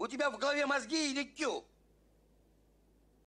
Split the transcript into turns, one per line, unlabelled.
У тебя в голове мозги или кю?